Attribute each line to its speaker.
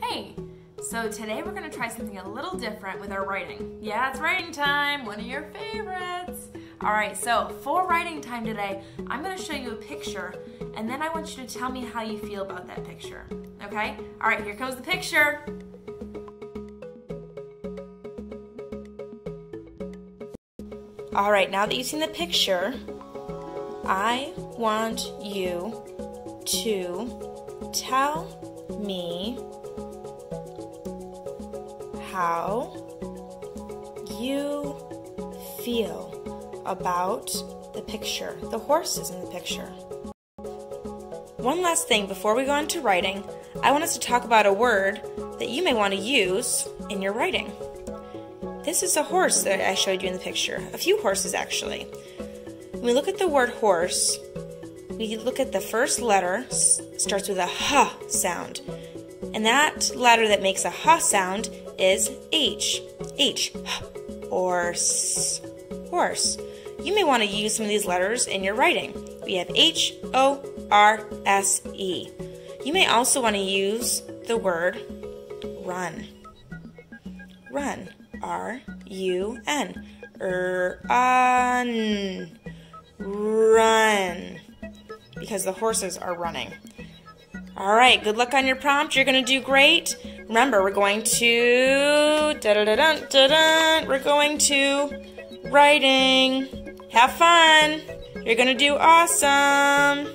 Speaker 1: Hey, so today we're gonna try something a little different with our writing. Yeah, it's writing time, one of your favorites. All right, so for writing time today, I'm gonna show you a picture and then I want you to tell me how you feel about that picture, okay? All right, here comes the picture. All right, now that you've seen the picture, I want you to tell me how you feel about the picture, the horses in the picture. One last thing before we go into writing, I want us to talk about a word that you may want to use in your writing. This is a horse that I showed you in the picture, a few horses actually. When we look at the word horse, we look at the first letter, starts with a h sound. And that letter that makes a h sound is H. H. Horse. Horse. You may want to use some of these letters in your writing. We have H, O, R, S, E. You may also want to use the word run. Run. R, U, N. Run. Run. Because the horses are running. All right, good luck on your prompt. You're going to do great. Remember, we're going to da da da da da da. We're going to writing. Have fun. You're going to do awesome.